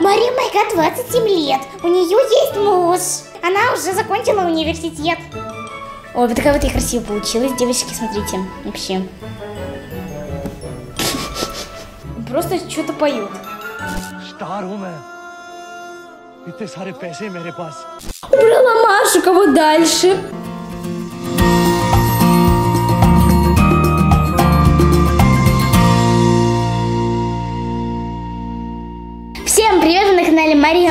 Мария Майка 27 лет, у нее есть муж. Она уже закончила университет. Ой, вот такая вот и красиво получилась, девочки, смотрите, вообще. Просто что-то поют. Убрала Машу, кого дальше?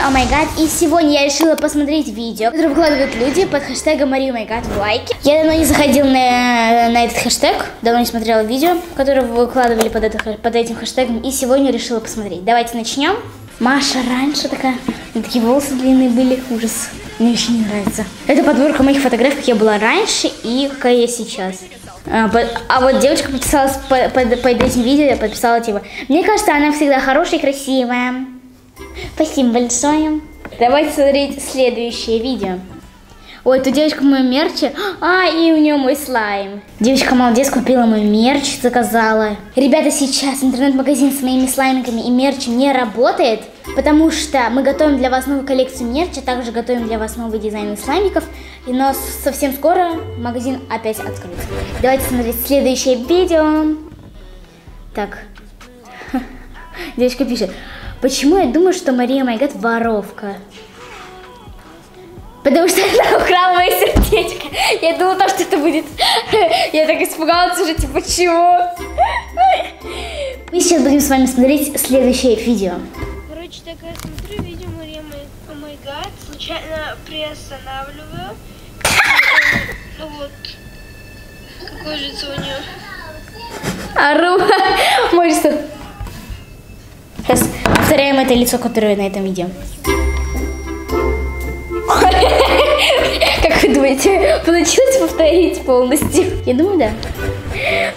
О Гад, и сегодня я решила посмотреть видео, которое выкладывают люди под хэштегом Мария О Гад в лайки. Я давно не заходила на, на этот хэштег, давно не смотрела видео, которое выкладывали под, это, под этим хэштегом, и сегодня решила посмотреть. Давайте начнем. Маша раньше такая, такие волосы длинные были, ужас. Мне очень не нравится. Это подборка моих фотографий, как я была раньше и какая я сейчас. А, а вот девочка подписалась по- под, под этим видео, я подписала типа, мне кажется, она всегда хорошая и красивая. Спасибо большое. Давайте смотреть следующее видео. Ой, тут девочка в моем мерче. А, и у нее мой слайм. Девочка молодец, купила мой мерч, заказала. Ребята, сейчас интернет-магазин с моими слаймиками и мерчем не работает, потому что мы готовим для вас новую коллекцию мерча, также готовим для вас новый дизайн слаймиков. И но совсем скоро магазин опять откроется. Давайте смотреть следующее видео. Так, Девочка пишет, почему я думаю, что Мария Майгат воровка? Потому что она украла мое сердечко. Я думала, то, что это будет. Я так испугалась уже, типа, чего? Мы сейчас будем с вами смотреть следующее видео. Короче, такая смотрю видео Мария Май- О май гад, случайно приостанавливаю. Ну вот, какое лицо у нее. Ару. Мой что? Сейчас повторяем это лицо, которое на этом видео. Как вы думаете, получилось повторить полностью? Я думаю, да.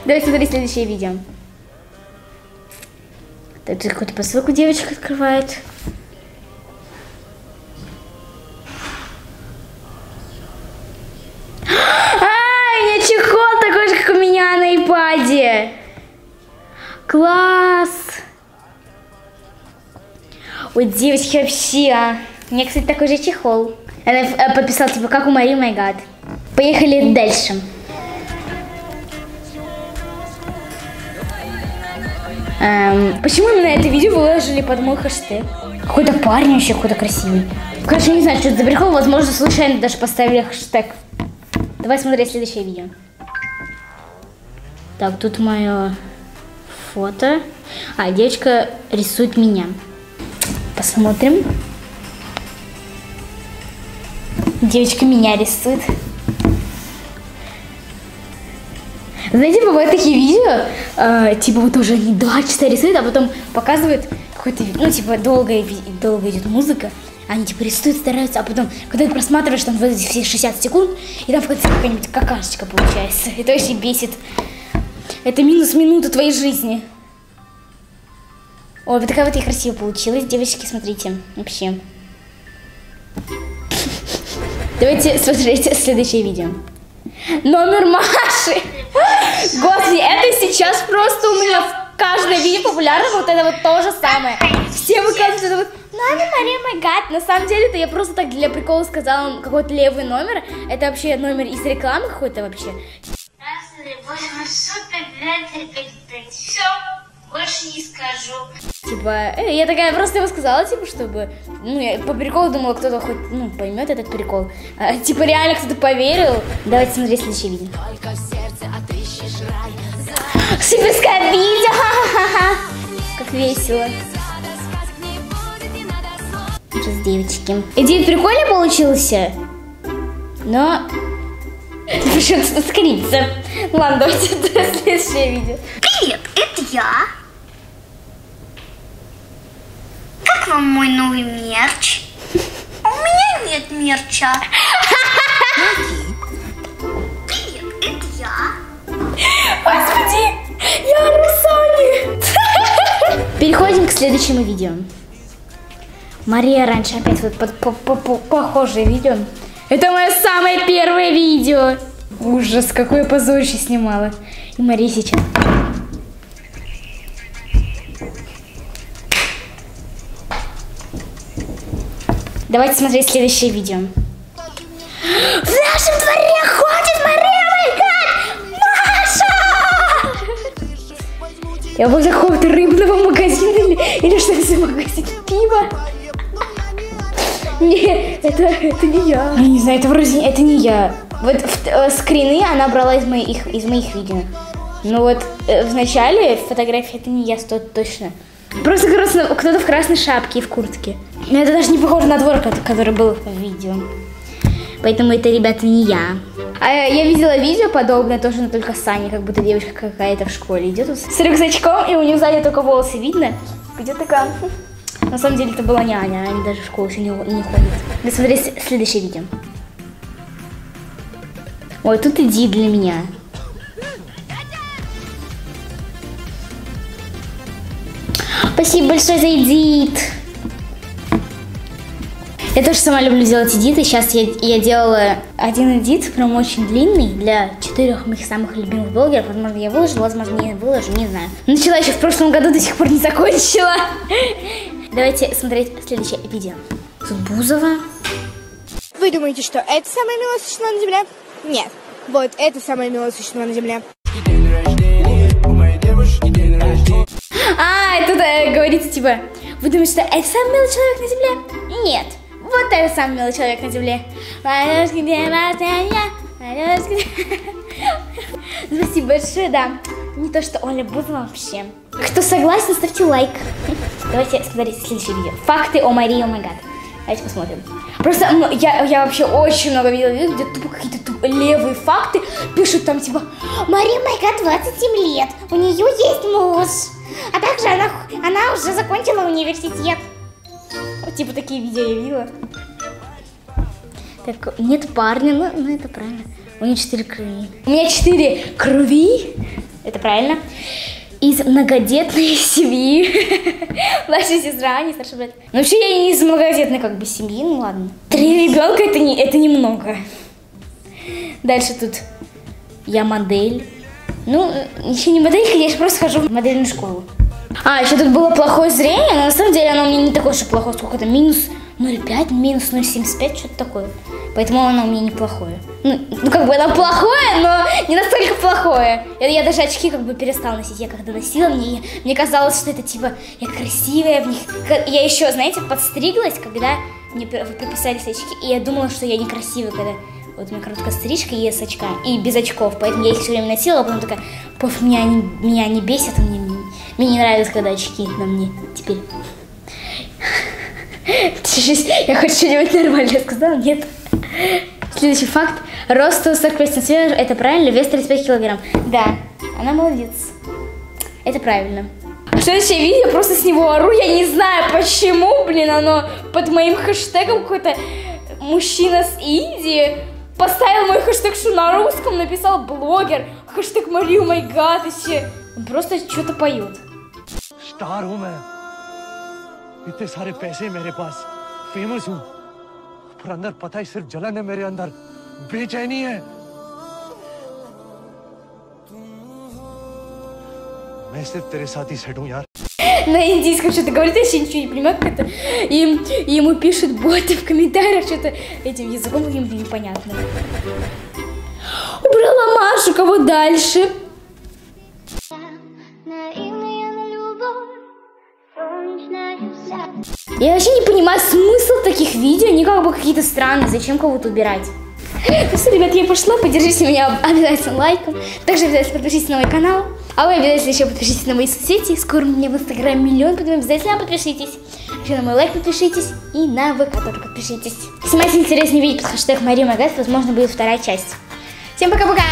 Давайте смотреть следующее видео. Тут какую-то посылку девочка открывает. А, у меня чехол такой же, как у меня на iPad. Класс! Ой, девочки, вообще. а. У меня, кстати, такой же чехол. Она э, подписала, типа, как у Марии Майгад. Поехали дальше. Эм, почему именно это видео выложили под мой хэштег? Какой-то парень вообще какой-то красивый. Короче, не знаю, что это за прикол. Возможно, случайно даже поставили хэштег. Давай смотреть следующее видео. Так, тут мое фото. А, девочка рисует меня. Посмотрим. Девочка меня рисует. Знаете, бывают такие видео, э, типа вот уже они два часа рисуют, а потом показывают какой-то, ну, типа, долго, долго идет музыка, они типа рисуют, стараются, а потом, когда ты просматриваешь там вот эти все 60 секунд, и там в конце какая-нибудь какашечка получается. Это очень бесит. Это минус минута твоей жизни. Ой, вот такая вот и красиво получилась. Девочки, смотрите. Вообще. Давайте смотреть следующее видео. Номер Маши. Господи, это сейчас просто у меня в каждое видео популярно вот это вот то же самое. Все выкладывают это вот номер Мария Майгад. На самом деле это я просто так для прикола сказала какой-то левый номер. Это вообще номер из рекламы какой-то вообще. Здравствуйте, будем супер больше не скажу. Типа, э, я такая просто его сказала, типа, чтобы, ну, я по приколу думала, кто-то хоть, ну, поймет этот прикол. А, типа, реально кто-то поверил. Давайте смотреть следующее видео. Суперское видео! Как весело. Сейчас девочки. Идея прикольно получился, но... Пришлось ускориться. Ладно, давайте следующее видео. Привет, это я. Как вам мой новый мерч? А У меня нет мерча. Привет, это я. Господи, я Русани. Переходим к следующему видео. Мария раньше опять вот под, по- по- по- похожее видео. Это мое самое первое видео. Ужас, какое позорище снимала. И Мария сейчас. Давайте смотреть следующее видео. В нашем дворе ходит Мария Майгад! Маша! Я возле какого-то рыбного магазина или, или что это за магазин пива? Нет, это, это не я. Я не знаю, это вроде это не я. Вот в- э, скрины она брала из моих, из моих видео. Но вот э, в начале фотографии это не я, сто точно. Просто просто кто-то в красной шапке и в куртке. Но это даже не похоже на двор, ко- который был в видео. Поэтому это, ребята, не я. А я видела видео подобное тоже, но только с Саней, как будто девочка какая-то в школе идет с рюкзачком, и у нее сзади только волосы видно. Где такая... На самом деле это была не Аня, Аня даже в школу сегодня не, ходит. Досмотри следующее видео. Ой, тут иди для меня. Спасибо большое за эдит. Я тоже сама люблю делать эдиты. Сейчас я, я делала один эдит, прям очень длинный, для четырех моих самых любимых блогеров. Возможно, я выложу, возможно, не выложу, не знаю. Начала еще в прошлом году, до сих пор не закончила. Давайте смотреть следующее видео. Тут Бузова. Вы думаете, что это самое милое существо на Земле? Нет. Вот это самое милое существо на Земле. А, и тут э, говорится, типа, вы думаете, что это самый милый человек на земле? Нет. Вот это самый милый человек на земле. Спасибо большое, да. Не то, что Оля Бузова вообще. Кто согласен, ставьте лайк. Давайте смотреть следующее видео. Факты о Марии, о май гад. Давайте посмотрим. Просто м, я, я вообще очень много видела видео, где тупо какие-то тупо левые факты пишут там типа Мария Майка 27 лет, у нее есть муж, а также она, она уже закончила университет. Вот типа такие видео я видела. Так, нет парня, ну, ну это правильно. У нее четыре крови. У меня четыре крови, это правильно. Из многодетной семьи. Младшая сестра, а не старший брат. Ну, вообще я не из многодетной как бы семьи, ну ладно. Три ребенка это, не, это немного. Дальше тут я модель. Ну, еще не модель, конечно, просто хожу в модельную школу. А, еще тут было плохое зрение, но на самом деле оно у меня не такое и плохое, сколько это, минус 0,5, минус 0,75, что-то такое. Поэтому оно у меня неплохое. Ну, ну, как бы оно плохое, но не настолько плохое. Я, я даже очки как бы перестала носить. Я когда носила, мне, мне казалось, что это типа, я красивая в них. Я еще, знаете, подстриглась, когда мне пр- приписались очки, и я думала, что я некрасивая, когда вот у меня короткая стрижка, и с очками, и без очков, поэтому я их все время носила, а потом такая, пофиг, меня они, меня они бесят, а мне, мне не нравится, когда очки на мне теперь. Я хоть что-нибудь нормальное сказала, нет. Следующий факт. Рост 145 сантиметров, это правильно, вес 35 килограмм. Да, она молодец. Это правильно. Следующее видео, просто с него ору, я не знаю почему, блин, оно под моим хэштегом какой-то мужчина с Индии поставил мой хэштег, что на русском написал блогер, хэштег Марию Майгад, вообще. Он просто что-то поет. स्टार हूं मैं इतने सारे पैसे मेरे पास फेमस हूं पर अंदर पता है सिर्फ जलन है मेरे अंदर बेचैनी है मैं सिर्फ तेरे साथ ही सेट हूं यार на индийском что-то говорит, я вообще ничего не понимаю, как это. И, и ему пишут боты в комментариях что-то этим языком каким-то непонятным. Убрала Машу, кого дальше? Я вообще не понимаю смысл таких видео, они как бы какие-то странные, зачем кого-то убирать? Ну что, ребят, я пошла, поддержите меня обязательно лайком. Также обязательно подпишитесь на мой канал. А вы обязательно еще подпишитесь на мои соцсети. Скоро у меня в инстаграме миллион, поэтому обязательно подпишитесь. Еще на мой лайк подпишитесь и на ВК тоже подпишитесь. Если вам интереснее видеть под хэштег Мария Магаз, возможно, будет вторая часть. Всем пока-пока!